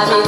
I mean,